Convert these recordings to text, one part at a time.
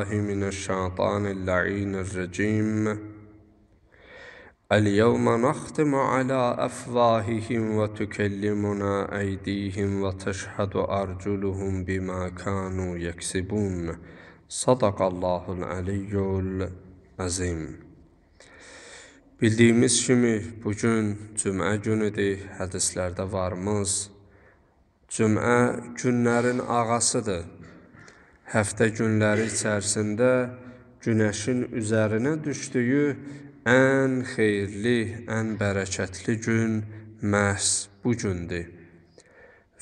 الله من الشيطان اللعين الرجيم اليوم نختم على أفواههم وتكلمنا أيديهم وتشهد أرجلهم بما كانوا يكسبون صدق الله العلي العظيم Bildiyimiz kimi bugün cümə günüdür, hədislərdə varımız. Cümə günlərin ağasıdır. həftə günləri içərisində günəşin üzərinə düşdüyü ən xeyirli, ən bərəkətli gün məhz bu gündür.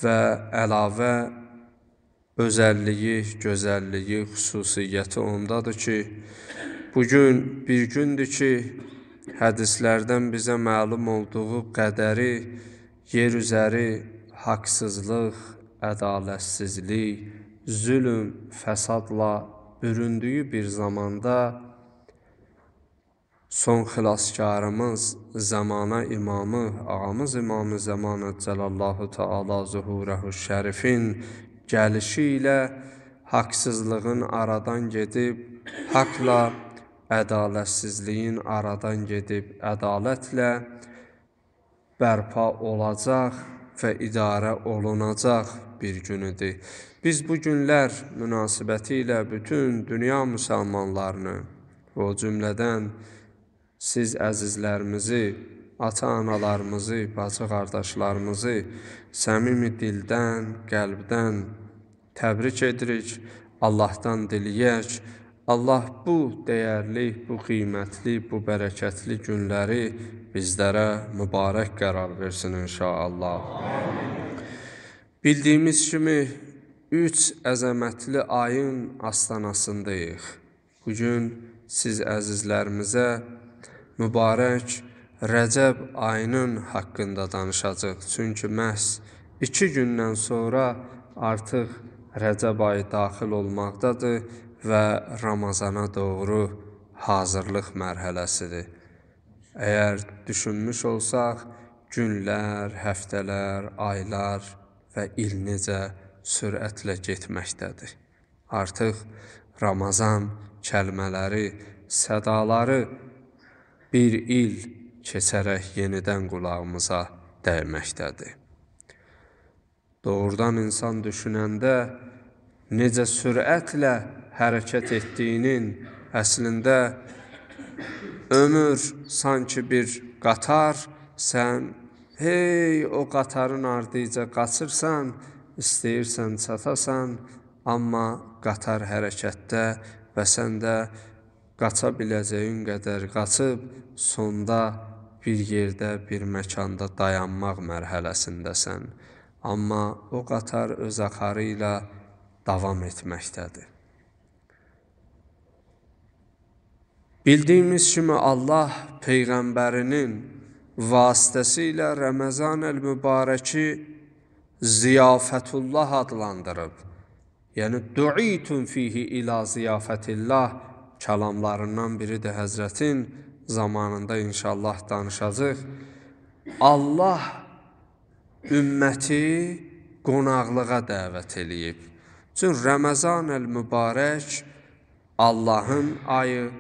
Və əlavə özəlliyi, gözəlliyi, xüsusiyyəti ondadır ki, bu gün bir gündür ki, hədislərdən bizə məlum olduğu qədəri yer üzəri haqsızlıq, ədalətsizlik, zülm, fəsadla büründüyü bir zamanda son xilaskarımız, zamana imamı, ağamız İmam-ı Zamanə Cəlallahu Teala zuhurəhu şərifin gəlişi ilə haqsızlığın aradan gedib, haqla ədalətsizliyin aradan gedib, ədalətlə bərpa olacaq və idarə olunacaq bir günüdür. Biz bu günlər münasibəti ilə bütün dünya müsəlmanlarını, o cümlədən siz əzizlərimizi, ata-analarımızı, bacı-qardaşlarımızı səmimi dildən, qəlbdən təbrik edirik, Allahdan diliyək. Allah bu dəyərli, bu qiymətli, bu bərəkətli günləri bizlərə mübarək qərar versin inşallah. Bildiyimiz kimi üç əzəmətli ayın astanasındayıq. Bugün siz əzizlərimizə mübarək Rəcəb ayının haqqında danışacaq. Çünki məhz iki gündən sonra artıq Rəcəb ayı daxil olmaqdadır və Ramazana doğru hazırlıq mərhələsidir. Əgər düşünmüş olsaq, günlər, həftələr, aylar və il necə sürətlə getməkdədir. Artıq Ramazan kəlmələri, sədaları bir il keçərək yenidən qulağımıza dəyməkdədir. Doğrudan insan düşünəndə necə sürətlə hərəkət etdiyinin əslində Ömür sanki bir qatar, sən hey o qatarın ardınca qaçırsan, istəyirsən çatasan, amma qatar hərəkətdə və sən də qaça biləcəyin qədər qaçıb, sonda bir yerdə, bir məkanda dayanmaq mərhələsindəsən. Amma o qatar öz axarı ilə davam etməkdədir. Bildiyimiz kimi Allah Peyğəmbərinin vasitəsilə Ramazan el-Mübarəki ziyafətullah adlandırıb. Yəni, duitun fihi ila ziyafətillah kəlamlarından biri də Həzrətin zamanında inşallah danışacaq. Allah ümməti qonaqlığa dəvət eləyib. Çünki Ramazan el-Mübarək Allahın ayı,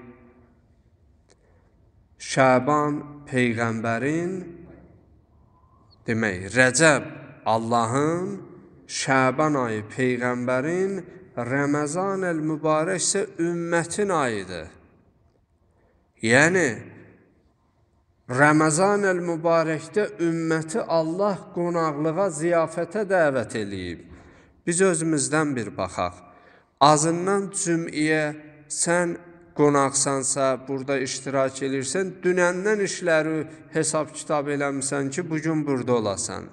Şəban peyğəmbərin demək, Rəcəb Allahın, Şəban ayı peyğəmbərin, Ramazan el-Mübarək isə ümmətin ayıdır. Yəni Ramazan el-Mübarəkdə ümməti Allah qonaqlığa, ziyafətə dəvət eləyib. Biz özümüzdən bir baxaq. Azından cüm'iyə sən qonaqsansa, burada iştirak edirsən, dünəndən işləri hesab kitab eləmisən ki, bugün burada olasan.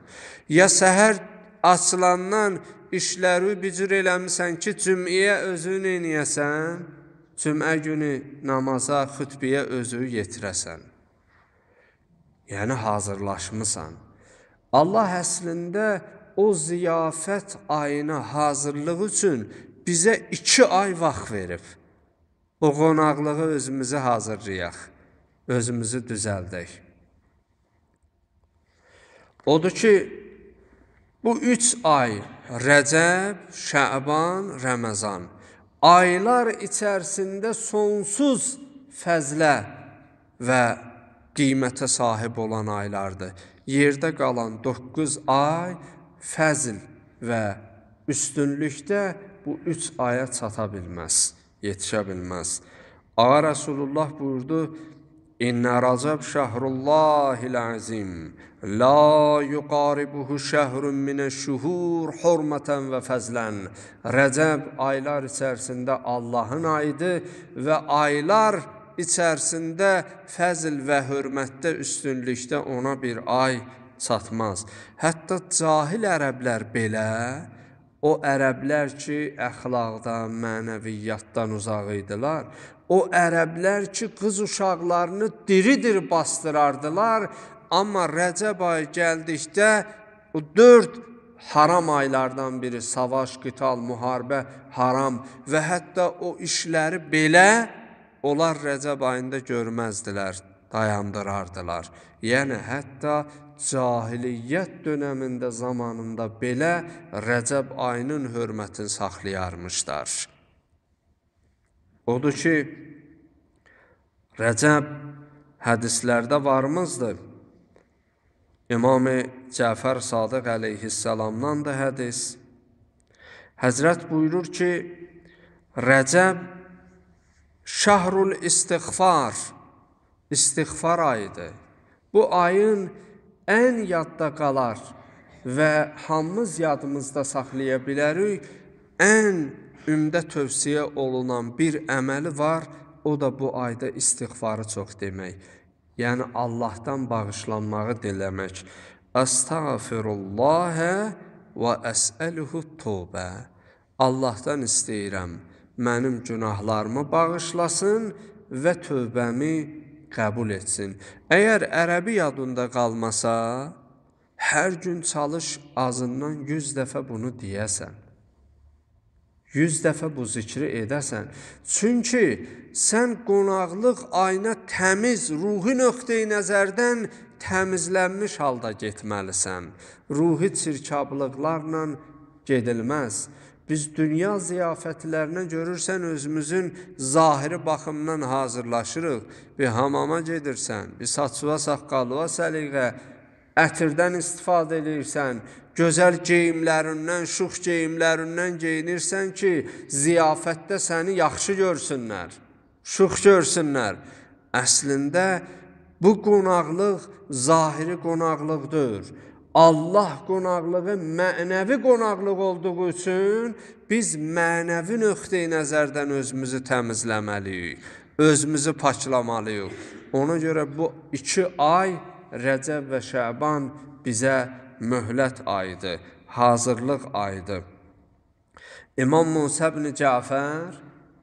Ya səhər açılandan işləri bicür eləmisən ki, cüm'iyə özü neyniyəsən, cümə günü namaza, xütbiyə özü yetirəsən. Yəni, hazırlaşmısan. Allah əslində o ziyafət ayına hazırlığı üçün bizə iki ay vaxt verib. O qonaqlığı özümüzü hazırlayaq, özümüzü düzəldək. Odur ki, bu üç ay Rəcəb, Şəban, Rəməzan aylar içərisində sonsuz fəzlə və qiymətə sahib olan aylardır. Yerdə qalan 9 ay fəzl və üstünlükdə bu 3 aya çata bilməz, yetişə bilməz. Ağa Rasulullah buyurdu: İnne Racab şehrullahil azim. La yuqaribuhu şehrun mineşşuhur hurmeten ve fezlen. Rəcəb aylar içərisində Allahın ayıdır və aylar içərisində fəzl və hörmətdə, üstünlükdə ona bir ay çatmaz. Hətta cahil ərəblər belə o ərəblər ki, əxlaqdan, mənəviyyatdan uzaq idilər, O ərəblər ki, qız uşaqlarını diri-diri bastırardılar, amma Rəcəb ayı gəldikdə o 4 haram aylardan biri savaş, qital, müharibə, haram və hətta o işləri belə onlar Rəcəb ayında görməzdilər, dayandırardılar. Yəni hətta cahiliyyət dönəmində zamanında belə Rəcəb ayının hörmətini saxlayarmışlar. Odur ki, Rəcəb hədislərdə varımızdır. İmam-ı Cəfər Sadıq əleyhissalamdan da hədis. Həzrət buyurur ki, Rəcəb şahrul istiğfar, istiğfar ayıdır. Bu ayın ən yadda qalar və hamımız yadımızda saxlaya bilərik, ən ümdə tövsiyə olunan bir əməli var, o da bu ayda istiğfarı çox demək. Yəni Allahdan bağışlanmağı diləmək. Əstəğfirullahə və əsəluhu tövbə. Allahdan istəyirəm, mənim günahlarımı bağışlasın və tövbəmi qəbul etsin. Əgər ərəbi yadında qalmasa, hər gün çalış azından 100 dəfə bunu deyəsən. 100 dəfə bu zikri edəsən. Çünki sən qonaqlıq ayına təmiz, ruhi nöqteyi nəzərdən təmizlənmiş halda getməlisən. Ruhi çirkablıqlarla gedilməz. Biz dünya ziyafətlərinə görürsən özümüzün zahiri baxımdan hazırlaşırıq. Bir hamama gedirsən, bir saçıva, saqqalıva səliqə, ətirdən istifadə edirsən, gözəl geyimlərindən, şux geyimlərindən geyinirsən ki, ziyafətdə səni yaxşı görsünlər, şux görsünlər. Əslində bu qonaqlıq zahiri qonaqlıqdır. Allah qonaqlığı mənəvi qonaqlıq olduğu üçün biz mənəvi nöqteyi nəzərdən özümüzü təmizləməliyik, özümüzü paklamalıyıq. Ona görə bu iki ay Rəcəb və Şəban bizə möhlət ayıdır, hazırlıq ayıdır. İmam Musa ibn Cəfər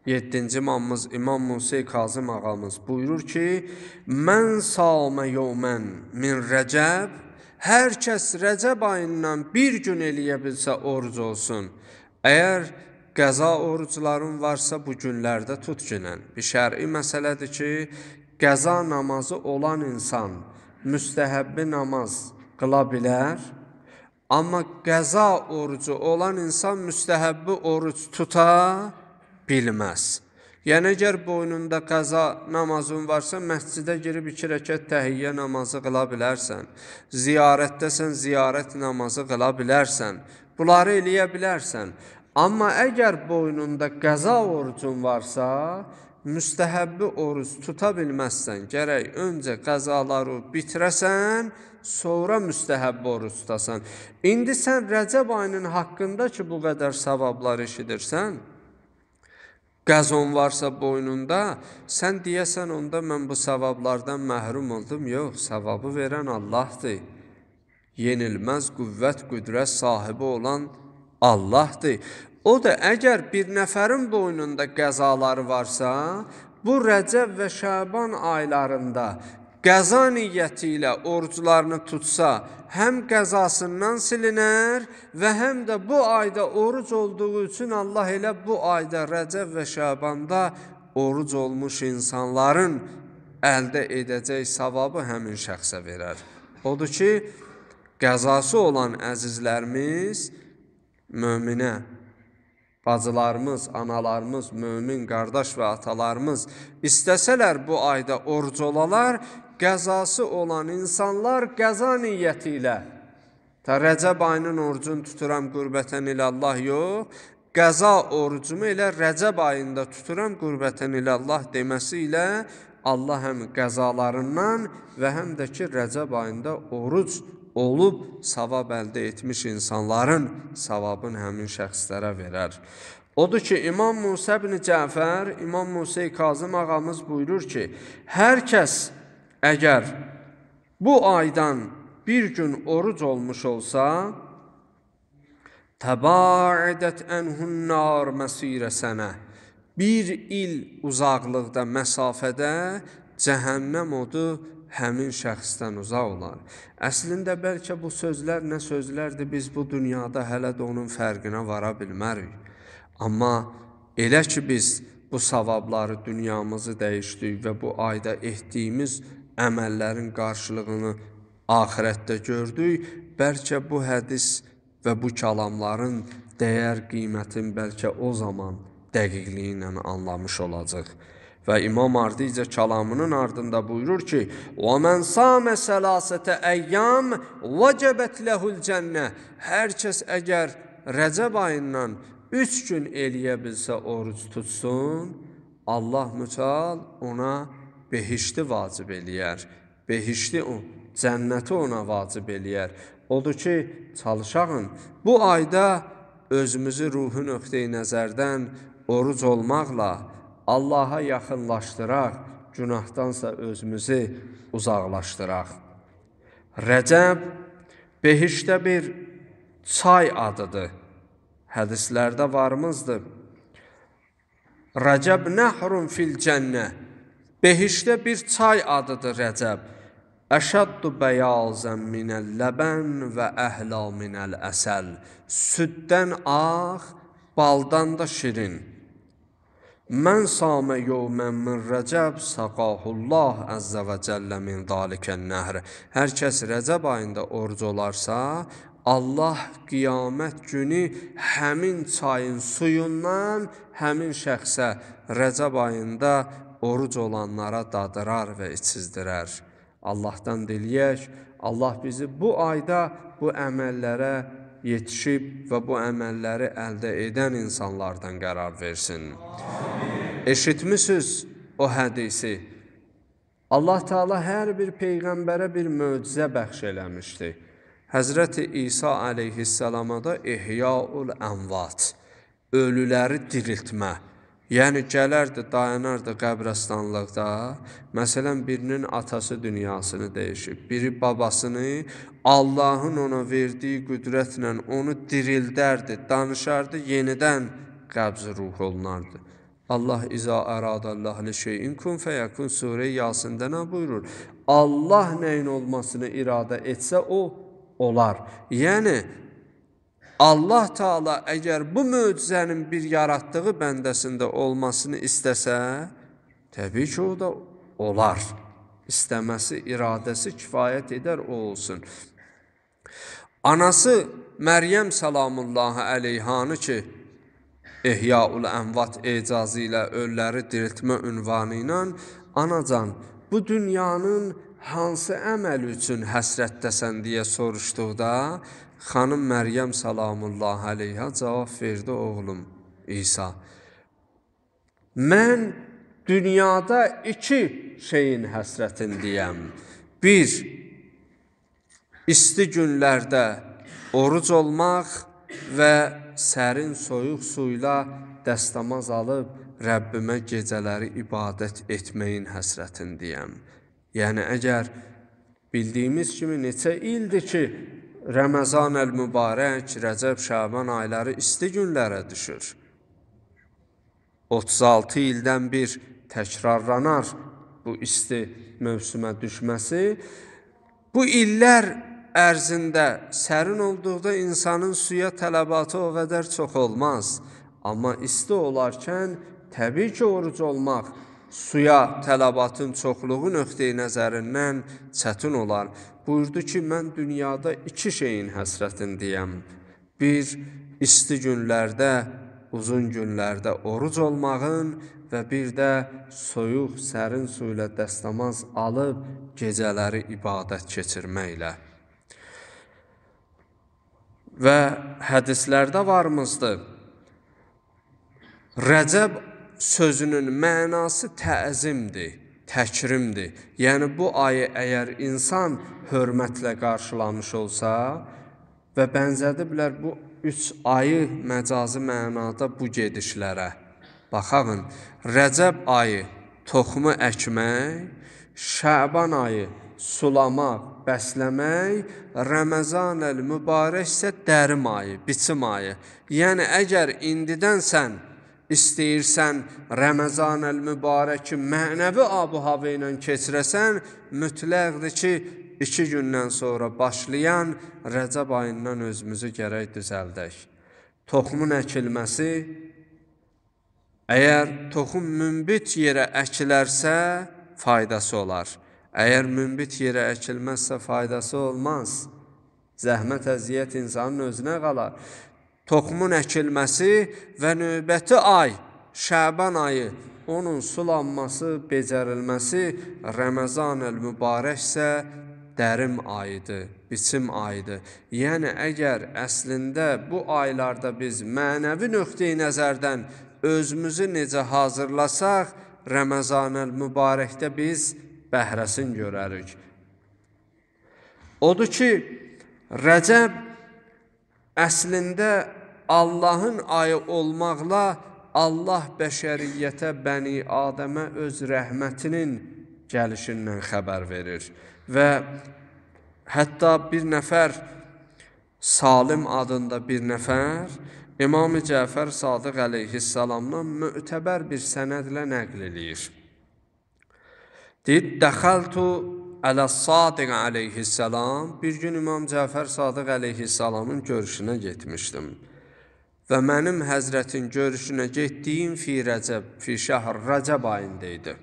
7-ci imamımız İmam Musa Kazım ağamız buyurur ki: "Mən salmə yawmən min Rəcəb Hər kəs Rəcəb ayından bir gün eləyə bilsə oruc olsun. Əgər qəza orucların varsa bu günlərdə tut günən. Bir şər'i məsələdir ki, qəza namazı olan insan müstəhəbbi namaz qıla bilər. Amma qəza orucu olan insan müstəhəbbi oruc tuta bilməz. Yəni əgər boynunda qəza namazın varsa, məscidə girib iki rəkət təhiyyə namazı qıla bilərsən. Ziyarətdəsən, ziyarət namazı qıla bilərsən. Bunları eləyə bilərsən. Amma əgər boynunda qəza orucun varsa, müstəhəbbi oruc tuta bilməzsən. Gərək öncə qəzaları bitirəsən, sonra müstəhəbb oruc tutasan. İndi sən Rəcəb ayının haqqında ki, bu qədər savablar eşidirsən, qəzon varsa boynunda, sən deyəsən onda mən bu savablardan məhrum oldum. Yox, savabı verən Allahdır. Yenilməz qüvvət, qüdrət sahibi olan Allahdır. O da əgər bir nəfərin boynunda qəzaları varsa, bu Rəcəb və Şaban aylarında qəza niyyəti ilə oruclarını tutsa, həm qəzasından silinər və həm də bu ayda oruc olduğu üçün Allah elə bu ayda Rəcəb və Şabanda oruc olmuş insanların əldə edəcək savabı həmin şəxsə verər. Odur ki, qəzası olan əzizlərimiz möminə bacılarımız, analarımız, mömin qardaş və atalarımız istəsələr bu ayda oruc olalar, qəzası olan insanlar qəza niyyəti ilə Ta Rəcəb ayının orucunu tuturam qürbətən ilə Allah yox, qəza orucumu elə Rəcəb ayında tuturam qürbətən ilə Allah deməsi ilə Allah həm qəzalarından və həm də ki Rəcəb ayında oruc olub savab əldə etmiş insanların savabını həmin şəxslərə verər. Odur ki, İmam Musa ibn Cəfər, İmam Musa Kazım ağamız buyurur ki, hər kəs əgər bu aydan bir gün oruc olmuş olsa, təbaidət ənhun nar məsirə sənə, bir il uzaqlıqda, məsafədə cəhənnəm odu həmin şəxsdən uzaq olar. Əslində bəlkə bu sözlər nə sözlərdir, biz bu dünyada hələ də onun fərqinə vara bilmərik. Amma elə ki biz bu savabları, dünyamızı dəyişdik və bu ayda etdiyimiz əməllərin qarşılığını axirətdə gördük, bəlkə bu hədis və bu kəlamların dəyər, qiymətin bəlkə o zaman dəqiqliyi ilə anlamış olacaq. Və İmam Ardicə kəlamının ardında buyurur ki: "Və men same salasata ayyam vecebet lehul cennə." Hər kəs əgər Rəcəb ayından 3 gün eləyə bilsə oruc tutsun, Allah mütəal ona behişti vacib eləyər. Behişti o, cənnəti ona vacib eləyər. Odur ki, çalışağın bu ayda özümüzü ruhu nöqteyi nəzərdən oruc olmaqla Allaha yaxınlaşdıraq, günahdansa özümüzü uzaqlaşdıraq. Rəcəb behişdə bir çay adıdır. Hədislərdə varmızdır. Rəcəb nəhrun fil cənnə. Behişdə bir çay adıdır Rəcəb. Əşaddu bəyazən minəl ləbən və əhla minəl əsəl. Süddən ağ, baldan da şirin. Mən samə yevmən min Rəcəb saqahullah əzzə və cəllə min dalikən nəhr. Hər kəs Rəcəb ayında oruc olarsa, Allah qiyamət günü həmin çayın suyundan həmin şəxsə Rəcəb ayında oruc olanlara dadırar və içizdirər. Allahdan diləyək, Allah bizi bu ayda bu əməllərə yetişib və bu əməlləri əldə edən insanlardan qərar versin. Eşitmisiniz o hədisi. Allah Taala hər bir peyğəmbərə bir möcüzə bəxş eləmişdi. Həzrəti İsa əleyhissalama da ihyaul əmvat, ölüləri diriltmə Yəni gələrdi, dayanardı qəbrəstanlıqda. Məsələn, birinin atası dünyasını dəyişib, biri babasını Allahın ona verdiyi qüdrətlə onu dirildərdi, danışardı, yenidən qəbz ruh olunardı. Allah izə əradəllah li şeyin kun fəyəkun surə Yasində nə buyurur? Allah nəyin olmasını iradə etsə o olar. Yəni Allah Taala əgər bu möcüzənin bir yaratdığı bəndəsində olmasını istəsə, təbii ki, o da olar. İstəməsi, iradəsi kifayət edər o olsun. Anası Məryəm salamullahi əleyhanı ki, İhyaul Əmvat ecazı ilə ölüləri diriltmə ünvanı ilə anacan, bu dünyanın hansı əməl üçün həsrətdəsən deyə soruşduqda, Xanım Məryəm salamullah əleyhə cavab verdi oğlum İsa. Mən dünyada iki şeyin həsrətindəyəm. Bir, isti günlərdə oruc olmaq və sərin soyuq suyla dəstəmaz alıb Rəbbimə gecələri ibadət etməyin həsrətindəyəm. Yəni əgər bildiyimiz kimi neçə ildir ki, Rəməzan əl-mübarək, Rəcəb, Şaban ayları isti günlərə düşür. 36 ildən bir təkrarlanar bu isti mövsümə düşməsi. Bu illər ərzində sərin olduqda insanın suya tələbatı o qədər çox olmaz. Amma isti olarkən təbii ki, oruc olmaq suya tələbatın çoxluğu nöqteyi nəzərindən çətin olar. Buyurdu ki, mən dünyada iki şeyin həsrətindəyəm. Bir, isti günlərdə uzun günlərdə oruc olmağın və bir də soyuq, sərin su ilə dəstəmaz alıb gecələri ibadət keçirməklə. Və hədislərdə varmızdır. Rəcəb sözünün mənası təzimdir, təkrimdir. Yəni bu ayı əgər insan hörmətlə qarşılamış olsa və bənzədiblər bu üç ayı məcazi mənada bu gedişlərə. Baxağın, Rəcəb ayı toxumu əkmək, Şəban ayı sulamaq, bəsləmək, Ramazan el-mübarək isə dərim ayı, biçim ayı. Yəni əgər indidən sən istəyirsən Ramazan el-mübarəki mənəvi abu-hava ilə keçirəsən, mütləqdir ki, iki gündən sonra başlayan Rəcəb ayından özümüzü gərək düzəldək. Toxumun əkilməsi əgər toxum münbit yerə əkilərsə faydası olar. Əgər münbit yerə əkilməzsə faydası olmaz. Zəhmət əziyyət insanın özünə qalar. Toxumun əkilməsi və növbəti ay, Şəban ayı, onun sulanması, becərilməsi Ramazan el-mübarəksə dərim ayıdır, biçim ayıdır. Yəni əgər əslində bu aylarda biz mənəvi nöqteyi nəzərdən özümüzü necə hazırlasaq, Ramazanəl mübarəkdə biz bəhrəsini görərik. Odur ki, Rəcəb əslində Allahın ayı olmaqla Allah bəşəriyyətə, bəni Adəmə öz rəhmətinin gəlişindən xəbər verir və hətta bir nəfər Salim adında bir nəfər İmam Cəfər Sadiq əleyhissalamdan mötəbər bir sənədlə nəql eləyir. Deyir, dəxəltu ələ Sadiq əleyhissalam bir gün İmam Cəfər Sadiq əleyhissalamın görüşünə getmişdim. Və mənim həzrətin görüşünə getdiyim fi Rəcəb, fi şəhr Rəcəb ayında idi.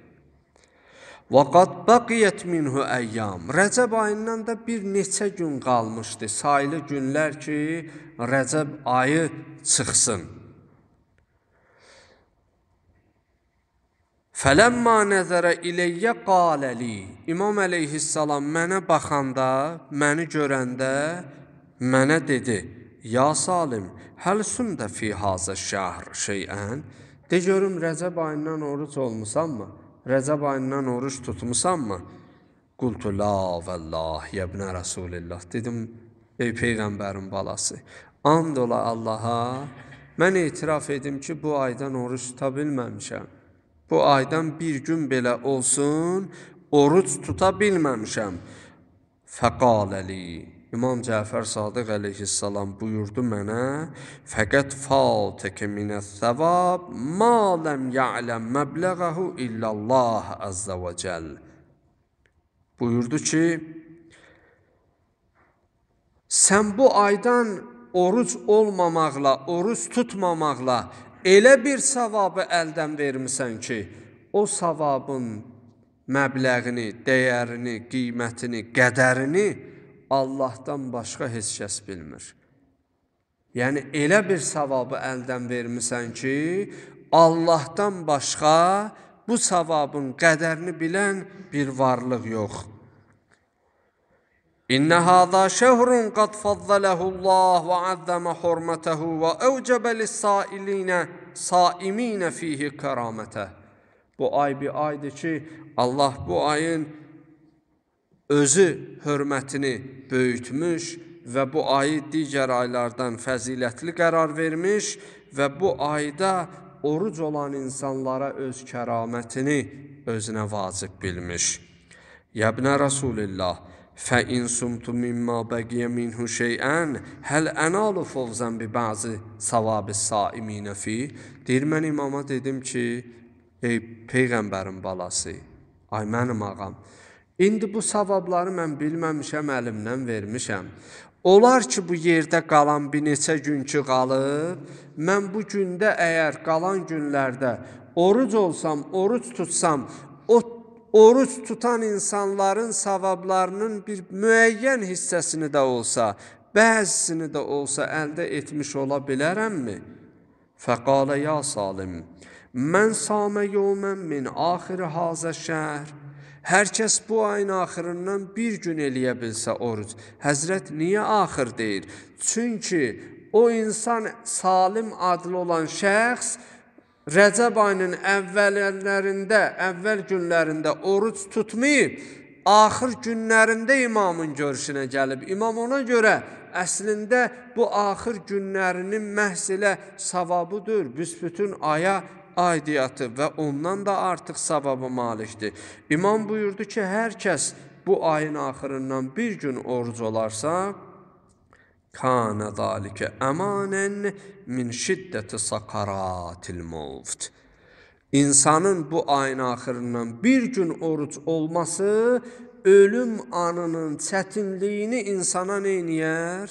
Və qad baqiyət minhu əyyam. Rəcəb ayından da bir neçə gün qalmışdı. Saylı günlər ki, Rəcəb ayı çıxsın. Fələmma nəzərə iləyyə qaləli. İmam əleyhissalam mənə baxanda, məni görəndə mənə dedi: "Ya Salim, həl sumda fi hazə şəhr şeyən?" De görüm Rəcəb ayından oruc olmusanmı? Rəcəb ayından oruç tutmusanmı? Qultu la vəllah yəbnə Rasulillah. Dedim, ey Peyğəmbərin balası, and ola Allaha, mən etiraf edim ki, bu aydan oruç tuta bilməmişəm. Bu aydan bir gün belə olsun, oruç tuta bilməmişəm. Fəqaləli, İmam Cəfər Sadiq əleyhissalam buyurdu mənə: "Fəqət fatəkə minəs-savab ma lam ya'lam məbləğəhu illallah azza və cəll." Buyurdu ki, sən bu aydan oruc olmamaqla, oruc tutmamaqla elə bir savabı əldən vermisən ki, o savabın məbləğini, dəyərini, qiymətini, qədərini Allahdan başqa heç kəs bilmir. Yəni elə bir savabı əldən vermisən ki, Allahdan başqa bu savabın qədərini bilən bir varlıq yox. Hâzâ şehrun qad fazzalahullah və azzama hurmatahu və evcebe lis-sailine saimine fihi karamete. Bu ay bir aydır ki, Allah bu ayın özü hörmətini böyütmüş və bu ayı digər aylardan fəzilətli qərar vermiş və bu ayda oruc olan insanlara öz kəramətini özünə vacib bilmiş. Yəbnə Rasulillah, sumtu mimma bəqiyə minhu şeyən, həl ənalu fovzən bi bazı savabı saiminə fi. Deyir, mən imama dedim ki, ey Peyğəmbərin balası, ay mənim ağam, İndi bu savabları mən bilməmişəm, əlimdən vermişəm. Olar ki, bu yerdə qalan bir neçə gün ki qalıb, mən bu gündə əgər qalan günlərdə oruc olsam, oruc tutsam, o oruc tutan insanların savablarının bir müəyyən hissəsini də olsa, bəzisini də olsa əldə etmiş ola bilərəmmi? Fəqalə ya salim, mən samə yevmən min axiri hazə şəhr. Hər kəs bu ayın axırından bir gün eləyə bilsə oruc. Həzrət niyə axır deyir? Çünki o insan salim adlı olan şəxs Rəcəb ayının əvvəllərində, əvvəl günlərində oruc tutmayıb, axır günlərində imamın görüşünə gəlib. İmam ona görə əslində bu axır günlərinin məhz elə savabıdır, büsbütün aya aidiyyatı və ondan da artıq savaba malikdir. İmam buyurdu ki, hər kəs bu ayın axırından bir gün oruc olarsa, Kana zalike emanen min şiddeti sakaratil mevt. İnsanın bu ayın axırından bir gün oruc olması ölüm anının çətinliyini insana neyniyər?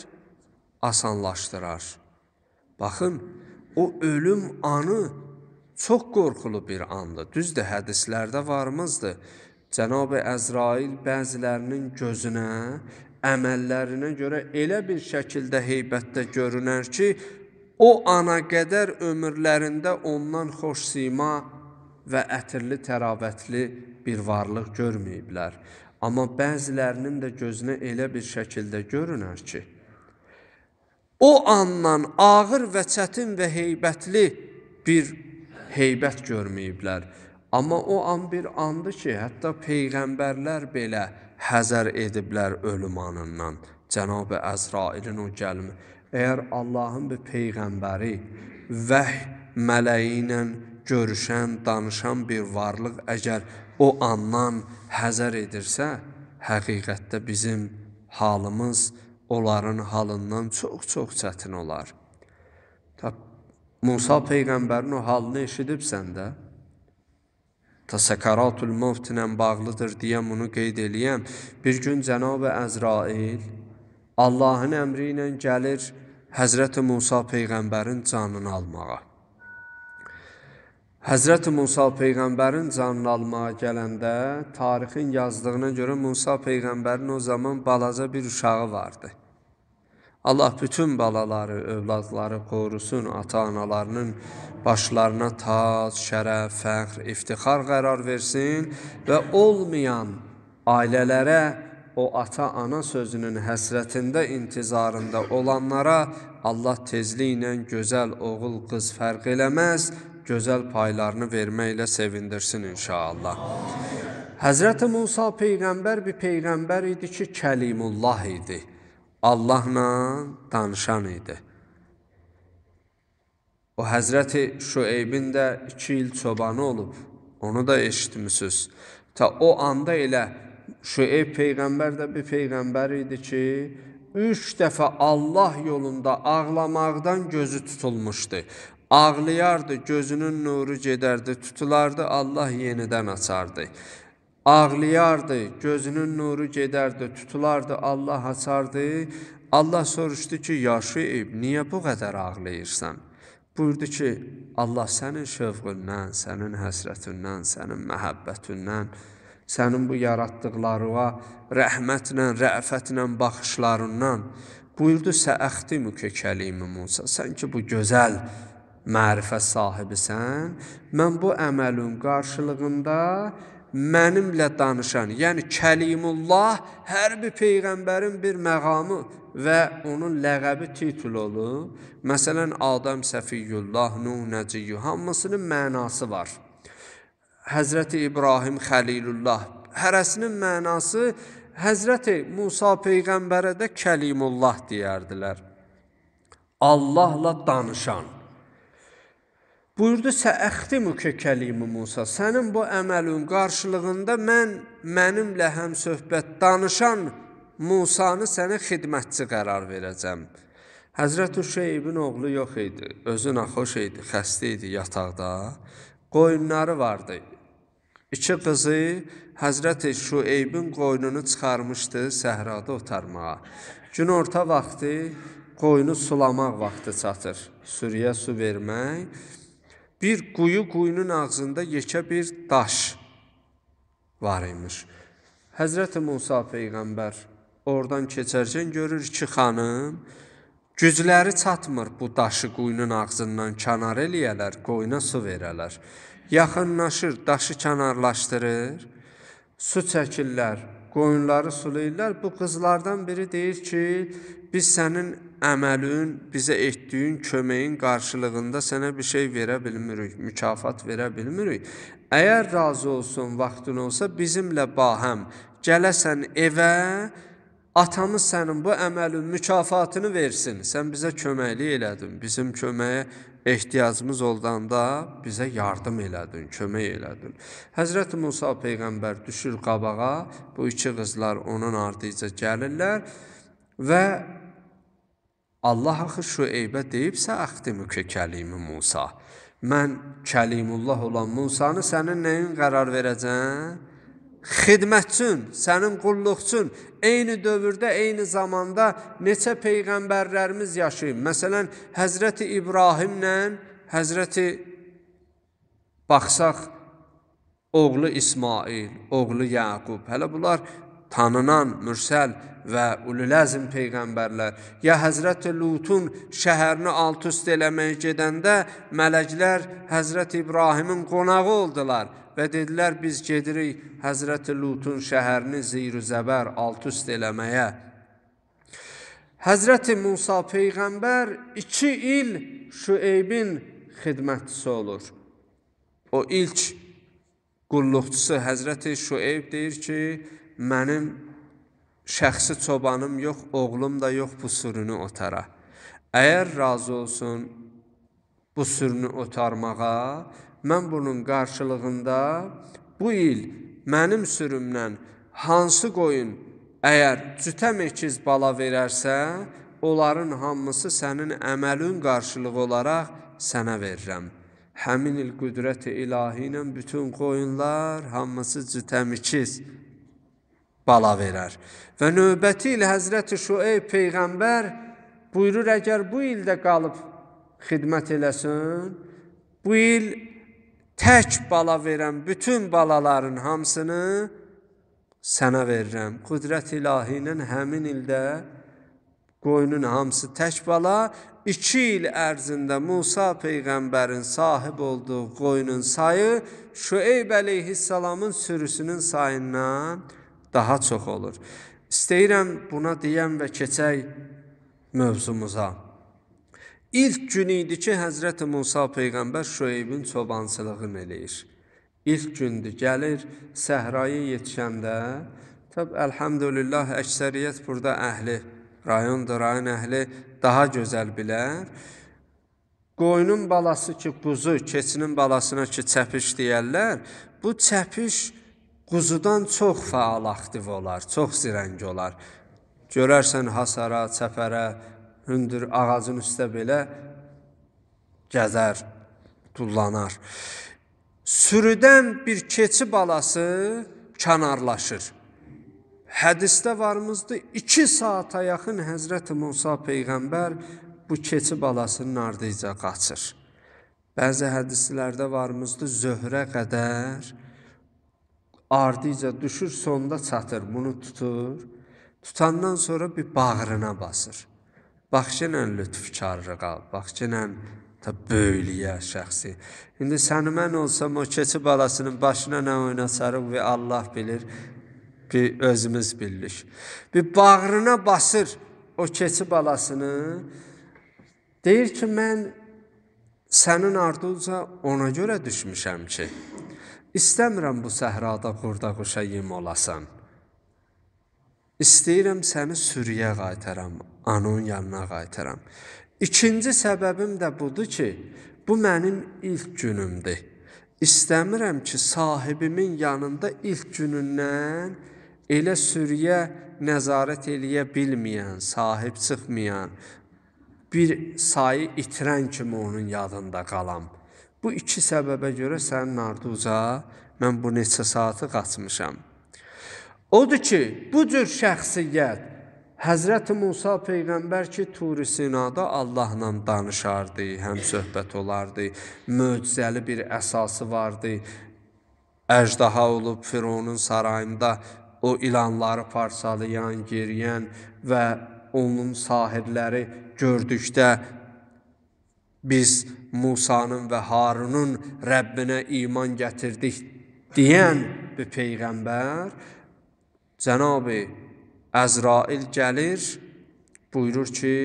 Asanlaşdırar. Baxın, o ölüm anı çox qorxulu bir andır. Düzdür, hədislərdə varmızdır. Cənab-ı Əzrail bəzilərinin gözünə əməllərinə görə elə bir şəkildə heybətdə görünər ki, o ana qədər ömürlərində ondan xoş sima və ətirli təravətli bir varlıq görməyiblər. Amma bəzilərinin də gözünə elə bir şəkildə görünər ki, o andan ağır və çətin və heybətli bir heybət görməyiblər. Amma o an bir andır ki, hətta peyğəmbərlər belə həzər ediblər ölüm anından. Cənab-ı Əzrailin o gəlmi. Əgər Allahın bir peyğəmbəri vəh mələyi ilə görüşən, danışan bir varlıq əgər o andan həzər edirsə, həqiqətdə bizim halımız onların halından çox-çox çətin olar. Musa peyğəmbərin o halını eşidibsən də, ta səkaratul mövt ilə bağlıdır deyə bunu qeyd eləyəm. Bir gün Cənab-ı Əzrail Allahın əmri ilə gəlir Həzrəti Musa peyğəmbərin canını almağa. Həzrəti Musa peyğəmbərin canını almağa gələndə tarixin yazdığına görə Musa peyğəmbərin o zaman balaca bir uşağı vardı. Allah bütün balaları, övladları qorusun, ata-analarının başlarına tac, şərəf, fəxr, iftixar qərar versin və olmayan ailələrə o ata-ana sözünün həsrətində, intizarında olanlara Allah tezliklə gözəl oğul, qız fərq eləməz, gözəl paylarını verməklə sevindirsin inşallah. Həzrəti Musa peyğəmbər bir peyğəmbər idi ki, Kəlimullah idi. Allahla danışan idi. O Həzrəti Şüeybin də iki il çobanı olub. Onu da eşitmisiniz. Ta o anda elə Şüeyb peyğəmbər də bir peyğəmbər idi ki, üç dəfə Allah yolunda ağlamaqdan gözü tutulmuşdu. Ağlayardı, gözünün nuru gedərdi, tutulardı, Allah yenidən açardı. Ağlayardı, gözünün nuru gedərdi, tutulardı, Allah açardı. Allah soruşdu ki, ya Şüeyb, niyə bu qədər ağlayırsan? Buyurdu ki, Allah sənin şövqündən, sənin həsrətindən, sənin məhəbbətindən, sənin bu yaratdıqlarına rəhmətlə, rəfətlə baxışlarından buyurdu, səəxtimükə kəlimi Musa, sən ki bu gözəl mərifət sahibisən, mən bu əməlin qarşılığında mənimlə danışan, yəni Kəlimullah hər bir peyğəmbərin bir məqamı və onun ləqəbi titul olub. Məsələn, Adam Səfiyyullah, Nuh Nəciyyu, hamısının mənası var. Həzrəti İbrahim Xəlilullah, hərəsinin mənası Həzrəti Musa peyğəmbərə də Kəlimullah deyərdilər. Allahla danışan. Buyurdu, səəxtimükə kəlimi Musa, sənin bu əməlin qarşılığında mən mənimlə həm söhbət danışan Musanı sənə xidmətçi qərar verəcəm. Həzrət Şeybin oğlu yox idi, özü naxoş idi, xəstə idi yataqda. Qoyunları vardı. İki qızı Həzrət Şüeybin qoynunu çıxarmışdı səhrada otarmağa. Gün orta vaxtı qoyunu sulamaq vaxtı çatır. Sürüyə su vermək bir quyu quyunun ağzında yekə bir daş var imiş. Həzrəti Musa peyğəmbər oradan keçərkən görür iki xanım Gücləri çatmır bu daşı quyunun ağzından kənar eləyələr, qoyuna su verələr. Yaxınlaşır, daşı kənarlaşdırır, su çəkirlər, qoyunları sulayırlar. Bu qızlardan biri deyir ki, biz sənin əməlin, bizə etdiyin köməyin qarşılığında sənə bir şey verə bilmirik, mükafat verə bilmirik. Əgər razı olsun, vaxtın olsa bizimlə bahəm gələsən evə, atamız sənin bu əməlin mükafatını versin. Sən bizə köməklik elədin. Bizim köməyə ehtiyacımız oldanda bizə yardım elədin, kömək elədin. Həzrət Musa peyğəmbər düşür qabağa, bu iki qızlar onun ardınca gəlirlər və Allah axı şu eybə deyibsə əxtimükə kəlimi Musa. Mən Kəlimullah olan Musanı sənin nəyin qərar verəcəm? xidmətçün, sənin qulluqçun, eyni dövrdə, eyni zamanda neçə peyğəmbərlərimiz yaşayıb. Məsələn, Həzrəti İbrahimlə Həzrəti baxsaq, oğlu İsmail, oğlu Yaqub, hələ bunlar tanınan mürsəl və ulul-əzm peyğəmbərlər ya Həzrət Lutun şəhərini alt-üst eləməyə gedəndə mələklər Həzrət İbrahimin qonağı oldular və dedilər biz gedirik Həzrət Lutun şəhərini zirü-zəbər alt-üst eləməyə. Həzrət Musa peyğəmbər 2 il Şüeybin xidmətçisi olur. O ilk qulluqçusu Həzrət Şüeyb deyir ki, mənim şəxsi çobanım yox, oğlum da yox bu sürünü otara. Əgər razı olsun bu sürünü otarmağa, mən bunun qarşılığında bu il mənim sürümdən hansı qoyun əgər cütəm ekiz bala verərsə, onların hamısı sənin əməlin qarşılığı olaraq sənə verirəm. Həmin il qüdrət-i ilahi ilə bütün qoyunlar hamısı cütəm ikiz bala verər. Və növbəti il Həzrəti Şüeyb peyğəmbər buyurur əgər bu ildə qalıb xidmət eləsin, bu il tək bala verən bütün balaların hamısını sənə verirəm. Qüdrət ilahi ilə həmin ildə qoyunun hamısı tək bala, iki il ərzində Musa peyğəmbərin sahib olduğu qoyunun sayı Şüeyb əleyhissalamın sürüsünün sayından daha çox olur. İstəyirəm buna deyəm və keçək mövzumuza. İlk gün idi ki, Həzrət Musa peyğəmbər Şüeybin çobançılığını eləyir. İlk gündür, gəlir səhraya yetişəndə, təb əlhamdülillah əksəriyyət burada əhli, rayondur, rayon əhli daha gözəl bilər. Qoyunun balası ki, quzu, keçinin balasına ki, çəpiş deyərlər, bu çəpiş quzudan çox fəal aktiv olar, çox zirəng olar. Görərsən hasara, çəpərə, hündür ağacın üstə belə gəzər, tullanar. Sürüdən bir keçi balası kənarlaşır. Hədisdə varımızdı 2 saata yaxın Həzrət Musa peyğəmbər bu keçi balasının ardınca qaçır. Bəzi hədislərdə varımızdı zöhrə qədər ardıca düşür, sonda çatır, bunu tutur. Tutandan sonra bir bağrına basır. Bax yenə lütfkarlığa, bax yenə ta böyüləyə şəxsi. İndi sən mən olsam o keçi balasının başına nə oynasarıq və Allah bilir, bir özümüz bilirik. Bir bağrına basır o keçi balasını. Deyir ki, mən sənin ardınca ona görə düşmüşəm ki, İstəmirəm bu səhrada qurda quşa yem olasan. İstəyirəm səni sürüyə qaytaram, ananın yanına qaytaram. İkinci səbəbim də budur ki, bu mənim ilk günümdür. İstəmirəm ki, sahibimin yanında ilk günündən elə sürüyə nəzarət eləyə bilməyən, sahib çıxmayan, bir sayı itirən kimi onun yadında qalam. Bu iki səbəbə görə sənin arduca mən bu neçə saatı qaçmışam. Odur ki, bu cür şəxsiyyət Həzrət Musa peyğəmbər ki, Tur-i Sinada Allahla danışardı, həm söhbət olardı, möcüzəli bir əsası vardı. Əjdaha olub Fironun sarayında o ilanları parçalayan, yeriyən və onun sahirləri gördükdə biz Musanın və Harunun Rəbbinə iman gətirdik deyən bir peyğəmbər Cənab-ı Əzrail gəlir, buyurur ki,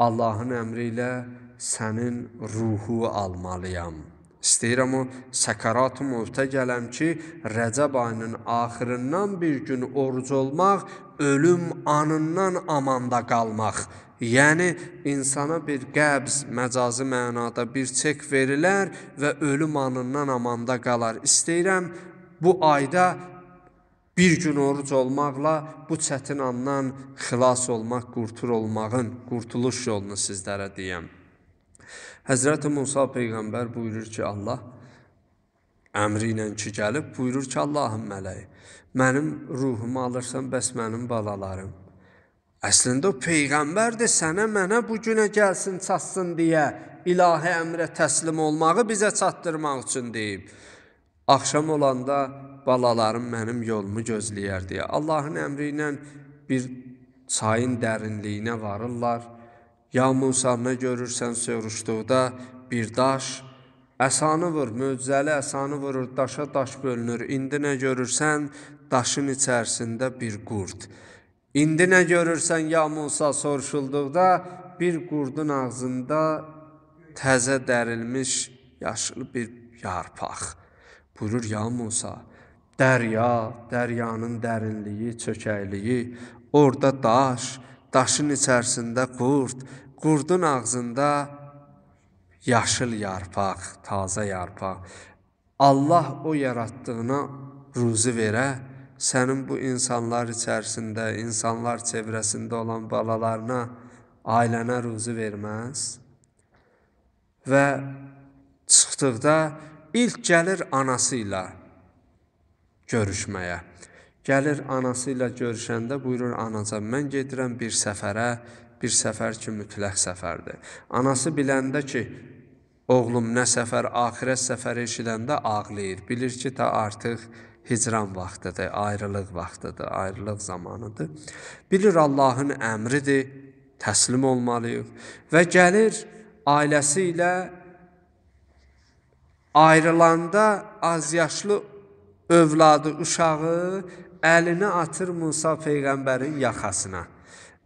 Allahın əmri ilə sənin ruhu almalıyam. İstəyirəm o səkarat-ı mövtə gələm ki, Rəcəb ayının axırından bir gün oruc olmaq, ölüm anından amanda qalmaq. Yəni insana bir qəbz, məcazi mənada bir çek verilər və ölüm anından amanda qalar. İstəyirəm bu ayda bir gün oruc olmaqla bu çətin andan xilas olmaq, qurtul olmağın qurtuluş yolunu sizlərə deyəm. Həzrət Musa peyğəmbər buyurur ki, Allah əmri ilə ki gəlib buyurur ki, Allahın mələyi, mənim ruhumu alırsan, bəs mənim balalarım Əslində o peyğəmbərdir, sənə mənə bu günə gəlsin, çatsın deyə ilahi əmrə təslim olmağı bizə çatdırmaq üçün deyib. Axşam olanda balalarım mənim yolumu gözləyər deyə. Allahın əmri ilə bir çayın dərinliyinə varırlar. Ya Musa nə görürsən soruşduqda bir daş əsanı vur, möcüzəli əsanı vurur, daşa daş bölünür. İndi nə görürsən? Daşın içərisində bir qurd. İndi nə görürsən ya Musa soruşulduqda bir qurdun ağzında təzə dərilmiş yaşıl bir yarpaq. Buyurur ya Musa, dərya, dəryanın dərinliyi, çökəkliyi, orada daş, daşın içərisində qurd, qurdun ağzında yaşıl yarpaq, taze yarpaq. Allah o yaratdığına ruzi verə, sənin bu insanlar içərisində, insanlar çevrəsində olan balalarına, ailənə ruzi verməz və çıxdıqda ilk gəlir anası ilə görüşməyə. Gəlir anası ilə görüşəndə buyurur anacan, mən gedirəm bir səfərə, bir səfər ki, mütləq səfərdir. Anası biləndə ki, oğlum nə səfər, axirət səfəri eşidəndə ağlayır. Bilir ki, ta artıq hicran vaxtıdır, ayrılıq vaxtıdır, ayrılıq zamanıdır. Bilir Allahın əmridir, təslim olmalıyıq və gəlir ailəsi ilə ayrılanda az yaşlı övladı, uşağı əlini atır Musa peyğəmbərin yaxasına.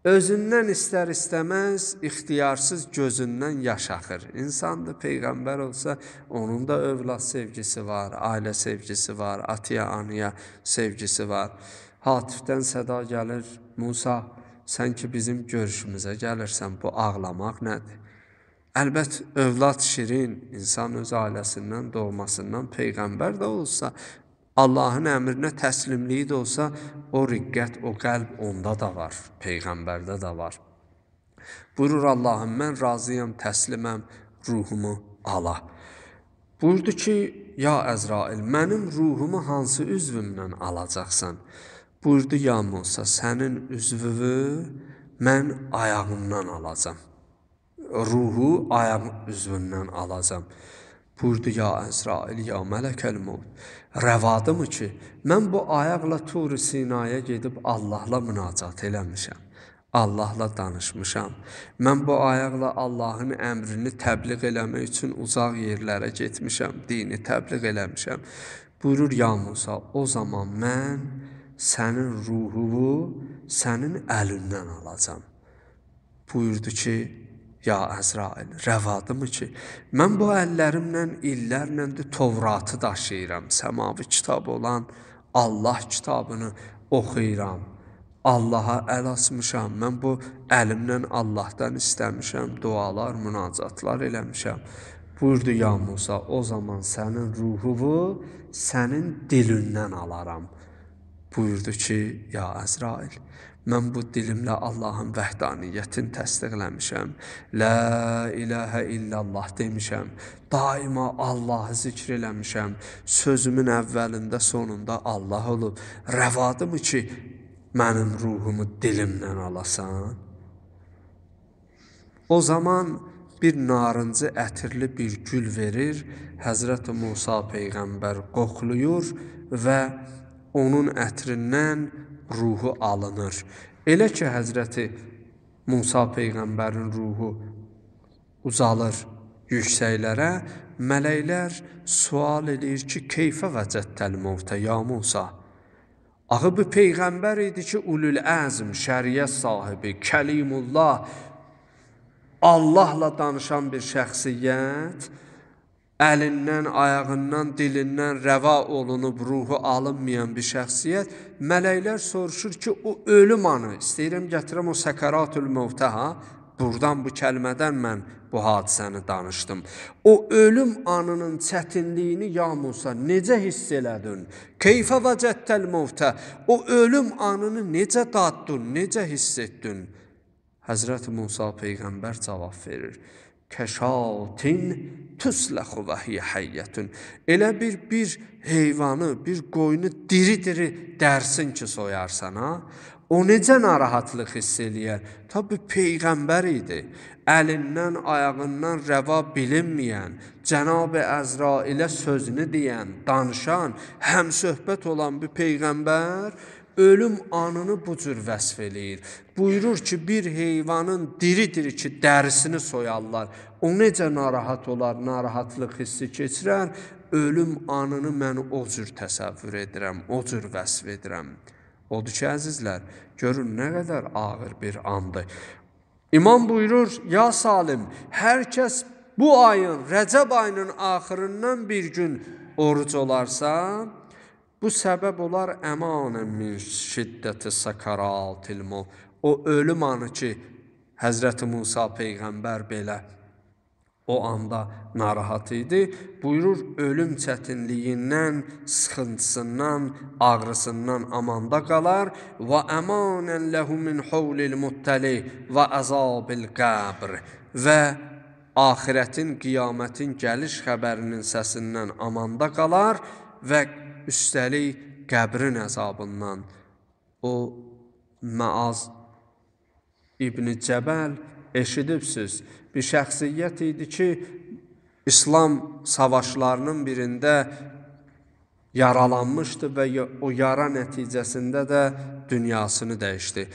Özündən istər-istəməz ixtiyarsız gözündən yaş axır. İnsandır, peyğəmbər olsa, onun da övlad sevgisi var, ailə sevgisi var, ataya, anaya sevgisi var. Hatifdən səda gəlir, Musa, sən ki bizim görüşümüzə gəlirsən, bu ağlamaq nədir? Əlbət, övlad şirin, insan öz ailəsindən, doğmasından peyğəmbər də olsa, Allahın əmrinə təslimliyi də olsa, o riqqət, o qəlb onda da var, peyğəmbərdə də var. Buyurur Allahım, mən razıyam, təsliməm, ruhumu ala. Buyurdu ki, ya Əzrail, mənim ruhumu hansı üzvümdən alacaqsan? Buyurdu, ya Musa, sənin üzvünü mən ayağımdan alacam. Ruhu ayaq üzvündən alacam. Buyurdu, ya Əzrail, ya mələkəl mövd, rəvadımı ki, mən bu ayaqla Tur-i Sinaya gedib Allahla münacat eləmişəm. Allahla danışmışam. Mən bu ayaqla Allahın əmrini təbliğ eləmək üçün uzaq yerlərə getmişəm, dini təbliğ eləmişəm. Buyurur ya Musa, o zaman mən sənin ruhunu sənin əlindən alacam. Buyurdu ki, Ya Əzrail, rəvadımı ki, mən bu əllərimlə illərlə də Tövratı daşıyıram, səmavi kitab olan Allah kitabını oxuyuram. Allaha əl açmışam. Mən bu əlimlə Allahdan istəmişəm, dualar, münacatlar eləmişəm. Buyurdu ya Musa, o zaman sənin ruhunu sənin dilindən alaram. Buyurdu ki, ya Əzrail, Mən bu dilimlə Allahın vəhdaniyyətini təsdiqləmişəm. La ilahə illallah demişəm. Daima Allahı zikr eləmişəm. Sözümün əvvəlində, sonunda Allah olub. Rəvadımı ki, mənim ruhumu dilimdən alasan? O zaman bir narıncı ətirli bir gül verir, Həzrət Musa peyğəmbər qoxluyur və onun ətrindən ruhu alınır. Elə ki Həzrəti Musa peyğəmbərin ruhu uzalır yüksəklərə, mələklər sual edir ki, keyfə vəcəttəl mövtə ya Musa? Axı bu peyğəmbər idi ki, ulul əzm, şəriət sahibi, kəlimullah, Allahla danışan bir şəxsiyyət, əlindən, ayağından, dilindən rəva olunub ruhu alınmayan bir şəxsiyyət, mələklər soruşur ki, o ölüm anı, istəyirəm gətirəm o səkaratul mövtə ha, Burdan bu kəlmədən mən bu hadisəni danışdım. O ölüm anının çətinliyini ya Musa necə hiss elədin? Keyfə vəcəttəl mövtə? O ölüm anını necə daddın, necə hiss etdin? Həzrət Musa peyğəmbər cavab verir. Kəşatin tüsləxu və hiyə həyyətun. Elə bir bir heyvanı, bir qoyunu diri-diri dərsin ki, soyarsan ha. O necə narahatlıq hiss eləyər? Tabi peyğəmbər idi. Əlindən, ayağından rəva bilinməyən, Cənab-ı Əzrailə sözünü deyən, danışan, həm söhbət olan bir peyğəmbər ölüm anını bu cür vəsf eləyir. Buyurur ki, bir heyvanın diri-diri ki, dərisini soyarlar. O necə narahat olar, narahatlıq hissi keçirər? Ölüm anını mən o cür təsəvvür edirəm, o cür vəsf edirəm. Odur ki, əzizlər, görün nə qədər ağır bir andır. İmam buyurur, ya Salim, hər kəs bu ayın, Rəcəb ayının axırından bir gün oruc olarsa, bu səbəb olar əmanən min şiddəti sakaratil mov. O ölüm anı ki, Həzrəti Musa Peyğəmbər belə o anda narahat idi. Buyurur, ölüm çətinliyindən, sıxıntısından, ağrısından amanda qalar. Və əmanən ləhu min havlil muttəli və əzabil qəbr. Və axirətin, qiyamətin gəliş xəbərinin səsindən amanda qalar və üstəlik qəbrin əzabından. O Məaz İbn Cəbəl eşidibsiz bir şəxsiyyət idi ki, İslam savaşlarının birində yaralanmışdı və o yara nəticəsində də dünyasını dəyişdi.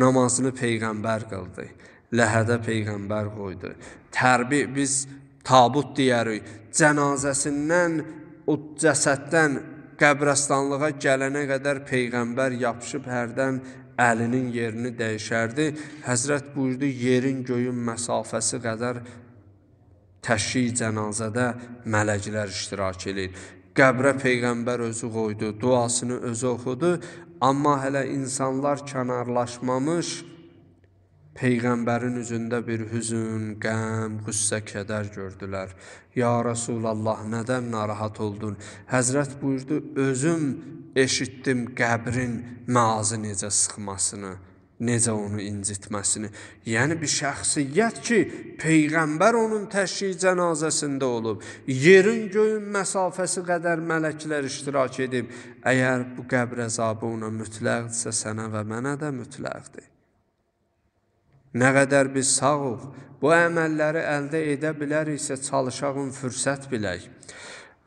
Namazını peyğəmbər qıldı. Ləhədə peyğəmbər qoydu. Tərbi biz tabut deyərik. Cənazəsindən o cəsəddən qəbrəstanlığa gələnə qədər peyğəmbər yapışıb hərdən əlinin yerini dəyişərdi. Həzrət buyurdu, yerin göyün məsafəsi qədər təşyi cənazədə mələklər iştirak edir. Qəbrə Peyğəmbər özü qoydu, duasını özü oxudu, amma hələ insanlar kənarlaşmamış, Peyğəmbərin üzündə bir hüzün, qəm, qüssə, kədər gördülər. Ya Rasulallah, nədən narahat oldun? Həzrət buyurdu, özüm eşitdim qəbrin məazı necə sıxmasını, necə onu incitməsini. Yəni bir şəxsiyyət ki, peyğəmbər onun təşyiq cənazəsində olub, yerin göyün məsafəsi qədər mələklər iştirak edib. Əgər bu qəbr əzabı ona mütləqdirsə, sənə və mənə də mütləqdir. Nə qədər biz sağıq, bu əməlləri əldə edə biləriksə çalışağın fürsət bilək.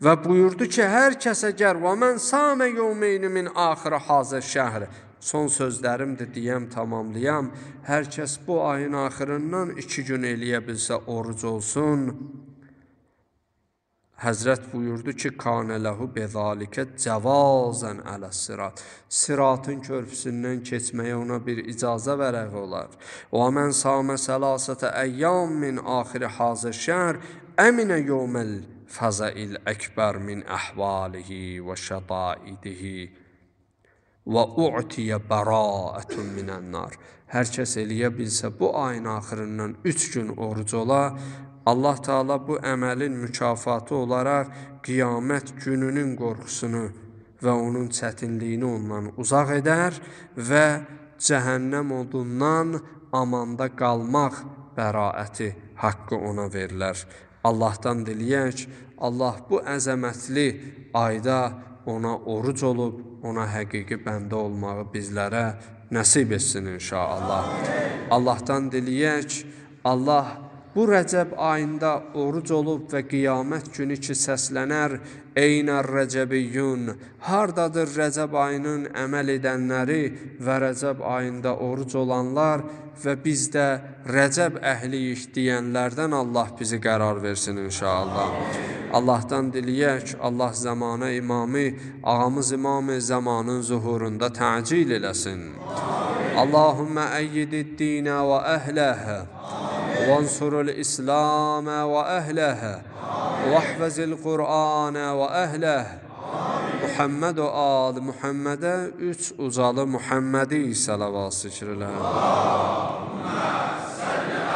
Və buyurdu ki, hər kəs əgər və mən samə yevmeyni min axirə hazır şəhr son sözlərimdir deyəm, tamamlayam. Hər kəs bu ayın axırından iki gün eləyə bilsə oruc olsun. Həzrət buyurdu ki, kanə ləhu bezalikə cəvazən ələ sirat. Siratın körpüsündən keçməyə ona bir icazə vərəq olar. Və mən samə səlasətə əyyam min axiri hazır şəhər əminə yevməl fəzəil əkbər min əhvalihi və şədaidihi və u'tiyə bəraətun minən nar. Hər kəs eləyə bilsə bu ayın axırından üç gün oruc ola, Allah Taala bu əməlin mükafatı olaraq qiyamət gününün qorxusunu və onun çətinliyini ondan uzaq edər və cəhənnəm odundan amanda qalmaq bəraəti haqqı ona verilər. Allahdan diləyək, Allah bu əzəmətli ayda ona oruc olub, ona həqiqi bəndə olmağı bizlərə nəsib etsin inşallah. Allahdan diləyək, Allah bu Rəcəb ayında oruc olub və qiyamət günü ki səslənər, Eynər Rəcəbiyyun, hardadır Rəcəb ayının əməl edənləri və Rəcəb ayında oruc olanlar və biz də Rəcəb əhliyik deyənlərdən Allah bizi qərar versin inşallah. Allahdan diləyək, Allah zamana imamı, ağamız imamı zamanın zuhurunda təcil eləsin. Allahümmə əyyidid dinə və əhləh. وانصر الإسلام وأهله واحفظ القرآن وأهله Muhammed o al Muhammedə üç ucalı Muhammedi salavat zikrilə. Allahümme səlləm.